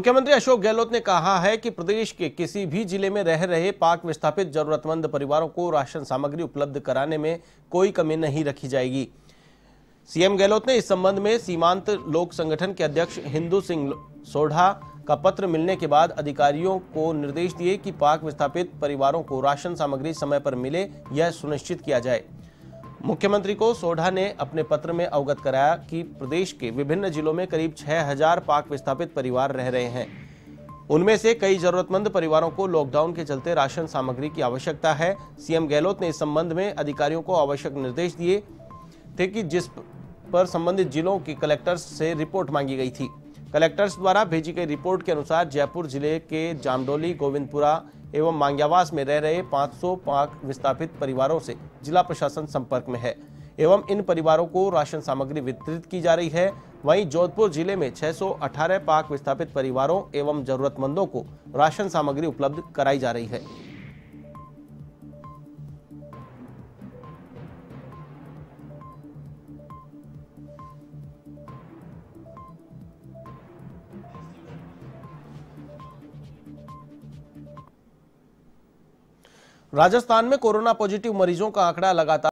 मुख्यमंत्री अशोक गहलोत ने कहा है कि प्रदेश के किसी भी ज़िले में रह रहे पाक विस्थापित जरूरतमंद परिवारों को राशन सामग्री उपलब्ध कराने में कोई कमी नहीं रखी जाएगी। सीएम गहलोत ने इस संबंध में सीमांत लोक संगठन के अध्यक्ष हिंदू सिंह सोढ़ा का पत्र मिलने के बाद अधिकारियों को निर्देश दिए कि पाक विस्थापित परिवारों को राशन सामग्री समय पर मिले, यह सुनिश्चित किया जाए। मुख्यमंत्री को सोढ़ा ने अपने पत्र में अवगत कराया कि प्रदेश के विभिन्न जिलों में करीब 6000 पाक विस्थापित परिवार रह रहे हैं। उनमें से कई जरूरतमंद परिवारों को लॉकडाउन के चलते राशन सामग्री की आवश्यकता है। सीएम गहलोत ने इस संबंध में अधिकारियों को आवश्यक निर्देश दिए थे कि जिस पर संबंधित जिलों के कलेक्टर से रिपोर्ट मांगी गई थी। कलेक्टर्स द्वारा भेजी गई रिपोर्ट के अनुसार जयपुर ज़िले के जामडोली, गोविंदपुरा एवं मांग्यावास में रह रहे 500 पाक विस्थापित परिवारों से जिला प्रशासन संपर्क में है एवं इन परिवारों को राशन सामग्री वितरित की जा रही है। वहीं जोधपुर ज़िले में 618 पाक विस्थापित परिवारों एवं जरूरतमंदों को राशन सामग्री उपलब्ध कराई जा रही है। राजस्थान में कोरोना पॉजिटिव मरीजों का आंकड़ा लगातार